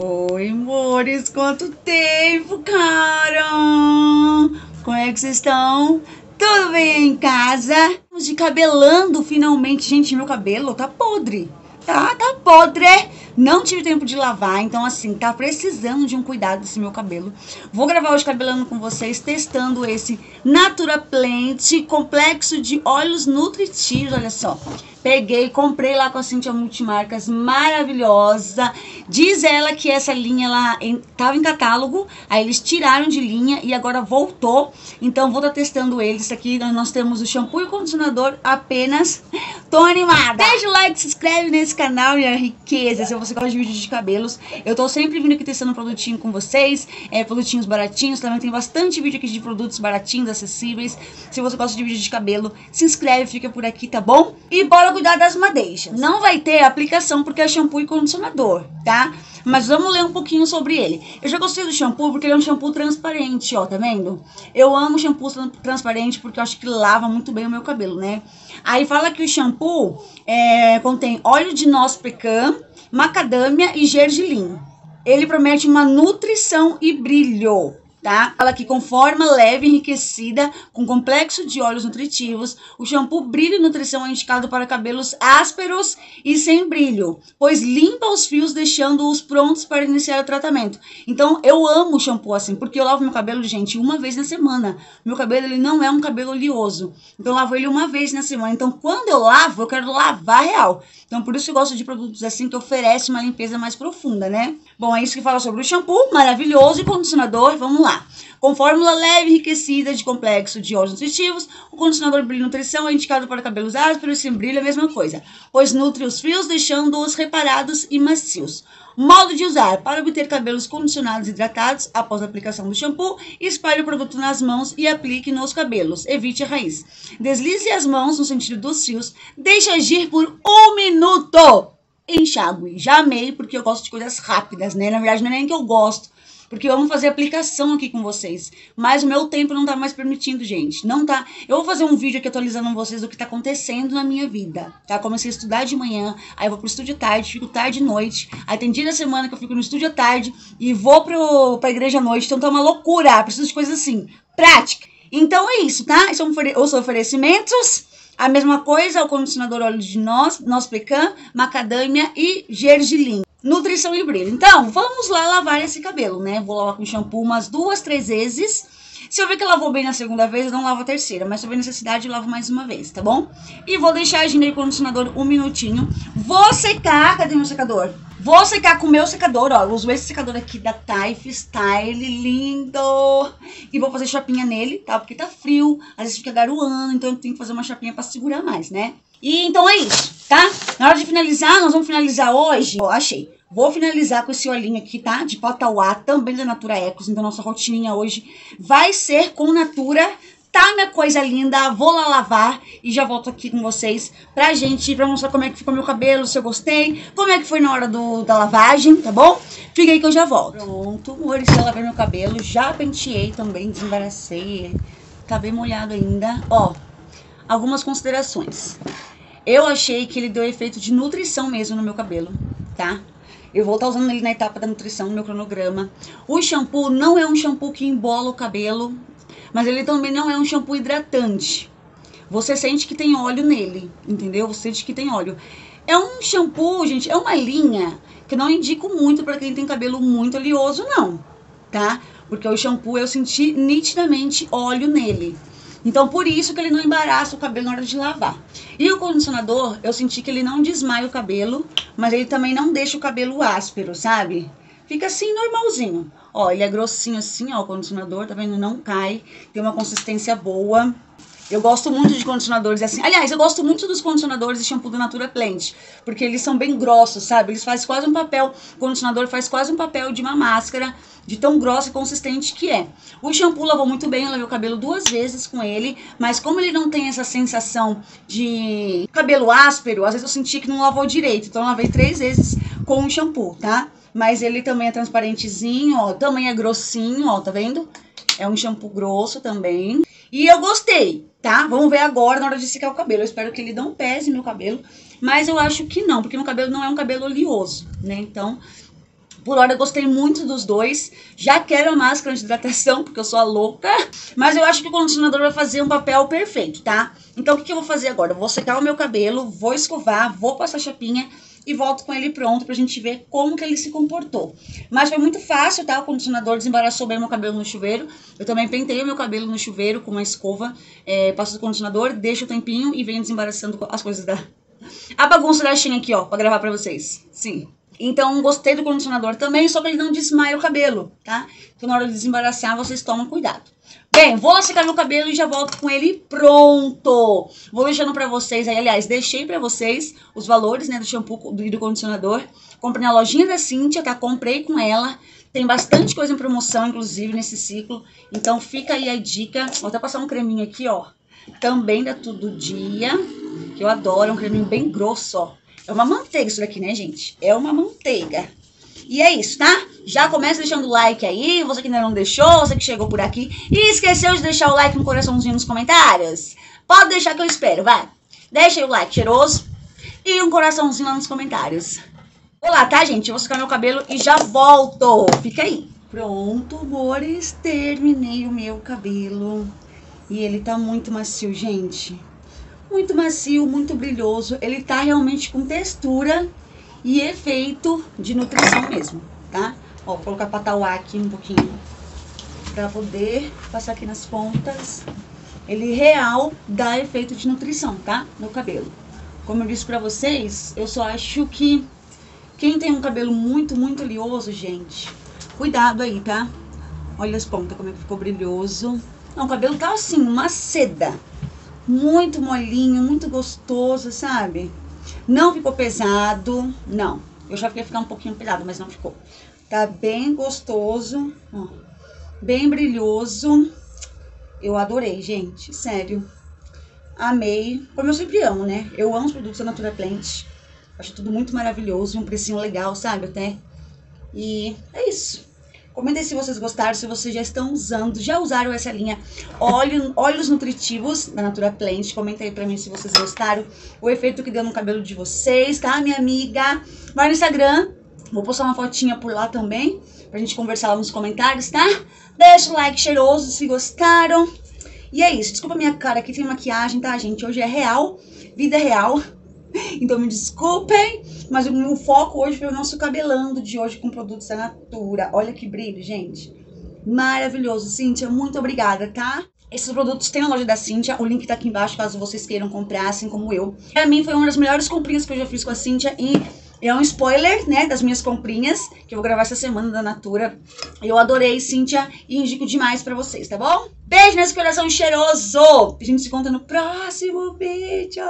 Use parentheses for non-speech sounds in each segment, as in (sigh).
Oi, amores, quanto tempo, cara! Como é que vocês estão? Tudo bem em casa? Estamos de cabelando finalmente. Gente, meu cabelo tá podre. Tá, tá podre. Não tive tempo de lavar, então assim, tá precisando de um cuidado desse meu cabelo. Vou gravar hoje cabelando com vocês, testando esse Natura Plant complexo de óleos nutritivos, olha só. Peguei, comprei lá com a Cintia Multimarcas, maravilhosa. Diz ela que essa linha ela estava em catálogo, aí eles tiraram de linha e agora voltou. Então vou estar tá testando eles aqui. Nós temos o shampoo e o condicionador apenas. Tô animada! Deixa o like, se inscreve nesse canal, minha riqueza. Se você gosta de vídeos de cabelos, eu tô sempre vindo aqui testando produtinho com vocês. É, produtinhos baratinhos, também tem bastante vídeo aqui de produtos baratinhos, acessíveis. Se você gosta de vídeos de cabelo, se inscreve, fica por aqui, tá bom? E bora cuidar das madeixas. Não vai ter aplicação porque é shampoo e condicionador, tá? Mas vamos ler um pouquinho sobre ele. Eu já gostei do shampoo porque ele é um shampoo transparente, ó, tá vendo? Eu amo shampoo transparente porque eu acho que lava muito bem o meu cabelo, né? Aí fala que o shampoo é, contém óleo de noz pecan, macadâmia e gergelim. Ele promete uma nutrição e brilho tá? Fala que com forma leve enriquecida, com complexo de óleos nutritivos, o shampoo Brilho e Nutrição é indicado para cabelos ásperos e sem brilho, pois limpa os fios deixando-os prontos para iniciar o tratamento. Então, eu amo o shampoo assim, porque eu lavo meu cabelo, gente, uma vez na semana. Meu cabelo, ele não é um cabelo oleoso. Então, eu lavo ele uma vez na semana. Então, quando eu lavo, eu quero lavar real. Então, por isso eu gosto de produtos assim que oferecem uma limpeza mais profunda, né? Bom, é isso que fala sobre o shampoo, maravilhoso, e condicionador, vamos lá. Com fórmula leve enriquecida de complexo de óleos nutritivos, o condicionador Brilho Nutrição é indicado para cabelos ásperos e sem brilho, a mesma coisa, pois nutre os fios, deixando-os reparados e macios. Modo de usar: para obter cabelos condicionados e hidratados após a aplicação do shampoo, espalhe o produto nas mãos e aplique nos cabelos. Evite a raiz. Deslize as mãos no sentido dos fios, deixe agir por um minuto. Enxague. Já amei, porque eu gosto de coisas rápidas, né? Na verdade, não é nem que eu gosto porque eu amo fazer aplicação aqui com vocês. Mas o meu tempo não tá mais permitindo, gente. Não tá. Eu vou fazer um vídeo aqui atualizando vocês do que tá acontecendo na minha vida, tá? Comecei a estudar de manhã, aí eu vou pro estúdio tarde, fico tarde e noite. Aí tem dia da semana que eu fico no estúdio à tarde e vou pro, pra igreja à noite. Então tá uma loucura. Preciso de coisas assim, prática. Então é isso, tá? São os oferecimentos. A mesma coisa, o condicionador óleo de noz, noz pecan, macadâmia e gergelim. Nutrição e brilho. Então, vamos lá lavar esse cabelo, né? Vou lavar com shampoo umas duas, três vezes. Se eu ver que lavou bem na segunda vez, eu não lavo a terceira. Mas se eu ver necessidade, eu lavo mais uma vez, tá bom? E vou deixar agindo aí condicionador um minutinho. Vou secar. Cadê meu secador? Vou secar com o meu secador, ó. Uso esse secador aqui da Type Style, lindo. E vou fazer chapinha nele, tá? Porque tá frio, às vezes fica garoando, então eu tenho que fazer uma chapinha pra segurar mais, né? E então é isso, tá? Na hora de finalizar, nós vamos finalizar hoje. Ó, achei. Vou finalizar com esse olhinho aqui, tá? De Potauá, também da Natura Ecos. Então, nossa rotininha hoje vai ser com Natura. Tá, minha coisa linda? Vou lá lavar e já volto aqui com vocês pra gente, pra mostrar como é que ficou meu cabelo, se eu gostei, como é que foi na hora do, da lavagem, tá bom? Fica aí que eu já volto. Pronto, amores, já lavei meu cabelo, já penteei também, desembaracei. Tá bem molhado ainda. Ó, algumas considerações. Eu achei que ele deu efeito de nutrição mesmo no meu cabelo, tá? Eu vou estar usando ele na etapa da nutrição no meu cronograma. O shampoo não é um shampoo que embola o cabelo, mas ele também não é um shampoo hidratante. Você sente que tem óleo nele, entendeu? Você sente que tem óleo. É um shampoo, gente, é uma linha que não indico muito para quem tem cabelo muito oleoso, não, tá? Porque o shampoo eu senti nitidamente óleo nele. Então, por isso que ele não embaraça o cabelo na hora de lavar. E o condicionador, eu senti que ele não desmaia o cabelo, mas ele também não deixa o cabelo áspero, sabe? Fica assim, normalzinho. Ó, ele é grossinho assim, ó, o condicionador, tá vendo? Não cai, tem uma consistência boa. Eu gosto muito de condicionadores assim. Aliás, eu gosto muito dos condicionadores de shampoo do Natura Plant, porque eles são bem grossos, sabe? Eles fazem quase um papel, o condicionador faz quase um papel de uma máscara, de tão grossa e consistente que é. O shampoo lavou muito bem, eu lavei o cabelo duas vezes com ele, mas como ele não tem essa sensação de cabelo áspero, às vezes eu senti que não lavou direito, então eu lavei três vezes com o shampoo, tá? Mas ele também é transparentezinho, ó, também é grossinho, ó, tá vendo? É um shampoo grosso também. E eu gostei, tá? Vamos ver agora na hora de secar o cabelo. Eu espero que ele não pese meu cabelo, mas eu acho que não, porque meu cabelo não é um cabelo oleoso, né? Então, Por hora eu gostei muito dos dois. Já quero a máscara de hidratação, porque eu sou a louca. Mas eu acho que o condicionador vai fazer um papel perfeito, tá? Então o que, que eu vou fazer agora? Eu vou secar o meu cabelo, vou escovar, vou passar chapinha e volto com ele pronto pra gente ver como que ele se comportou. Mas foi muito fácil, tá? O condicionador desembaraçou bem meu cabelo no chuveiro. Eu também pentei o meu cabelo no chuveiro com uma escova, é, passo o condicionador, deixo o tempinho e venho desembaraçando as coisas da... A bagunça da Shein aqui, ó, pra gravar pra vocês. Sim. Então, gostei do condicionador também, só que ele não desmaia o cabelo, tá? Então, na hora de desembaraçar, vocês tomam cuidado. Bem, vou secar meu cabelo e já volto com ele pronto. Vou deixando pra vocês aí, aliás, deixei pra vocês os valores, né, do shampoo e do condicionador. Comprei na lojinha da Cintia, tá? Comprei com ela. Tem bastante coisa em promoção, inclusive, nesse ciclo. Então, fica aí a dica. Vou até passar um creminho aqui, ó. Também da Todo Dia, que eu adoro. É um creminho bem grosso, ó. É uma manteiga isso daqui, né, gente? É uma manteiga. E é isso, tá? Já começa deixando o like aí, você que ainda não deixou, você que chegou por aqui e esqueceu de deixar o like no coraçãozinho nos comentários. Pode deixar que eu espero, vai. Deixa aí o like cheiroso e um coraçãozinho lá nos comentários. Olá, tá, gente? Eu vou secar meu cabelo e já volto. Fica aí. Pronto, amores. Terminei o meu cabelo. E ele tá muito macio, gente muito macio, muito brilhoso. Ele tá realmente com textura e efeito de nutrição mesmo, tá? Ó, vou colocar patauá aqui um pouquinho pra poder passar aqui nas pontas. Ele real dá efeito de nutrição, tá? No cabelo. Como eu disse pra vocês, eu só acho que quem tem um cabelo muito, muito oleoso, gente, cuidado aí, tá? Olha as pontas, como é que ficou brilhoso. Não, o cabelo tá assim, uma seda muito molinho, muito gostoso, sabe? Não ficou pesado, não. Eu já queria ficar um pouquinho pesado, mas não ficou. Tá bem gostoso, ó, bem brilhoso. Eu adorei, gente, sério. Amei, como eu sempre amo, né? Eu amo os produtos da Natura Plant. Acho tudo muito maravilhoso, um precinho legal, sabe, até. E é isso. Comentem se vocês gostaram, se vocês já estão usando, já usaram essa linha óleo, óleos nutritivos da Natura Plant. Comenta aí pra mim se vocês gostaram, o efeito que deu no cabelo de vocês, tá, minha amiga? Vai no Instagram, vou postar uma fotinha por lá também, pra gente conversar lá nos comentários, tá? Deixa o like cheiroso se gostaram. E é isso, desculpa minha cara aqui, tem maquiagem, tá, gente? Hoje é real, vida real. (laughs) Então me desculpem, mas o meu foco hoje foi o nosso cabelando de hoje com produtos da Natura. Olha que brilho, gente. Maravilhoso, Cíntia, muito obrigada, tá? Esses produtos tem na loja da Cíntia, o link tá aqui embaixo caso vocês queiram comprar, assim como eu. Pra mim foi uma das melhores comprinhas que eu já fiz com a Cíntia e é um spoiler, né, das minhas comprinhas, que eu vou gravar essa semana da Natura. Eu adorei, Cíntia, e indico demais pra vocês, tá bom? Beijo nesse coração cheiroso! A gente se conta no próximo vídeo.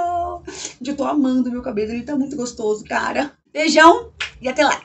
Eu tô amando meu cabelo, ele tá muito gostoso, cara. Beijão e até lá!